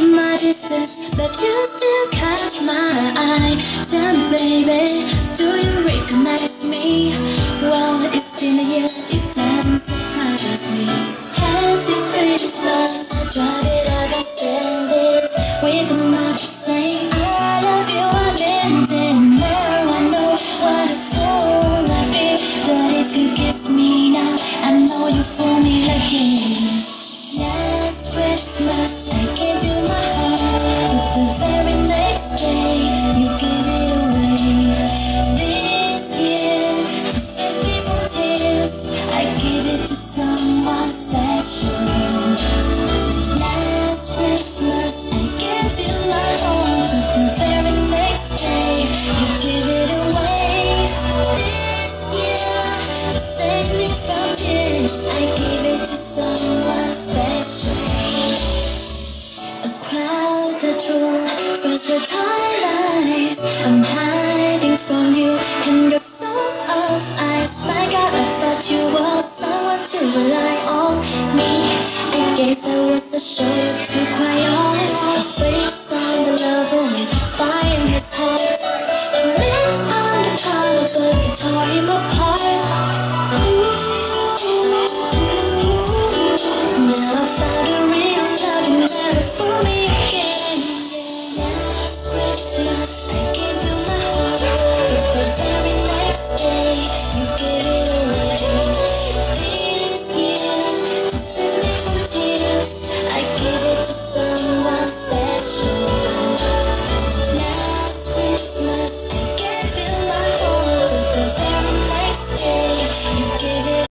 faces, but you still catch my eye. Damn, baby, do you recognize me? Well, it's been a year, it doesn't surprise me. Happy Christmas, I drive it up and send it with a note saying I love you. I meant it. Now I know what a fool I've been, but if you kiss me now, I know you'll fool me again. I. I away. Same from. I I you and your soul of ice. my heart, but rely on me. I guess I was so shoulder to cry on. A face on the level with a fire in his heart. A man on the color but it tore him apart. Now I found a real love and never for me.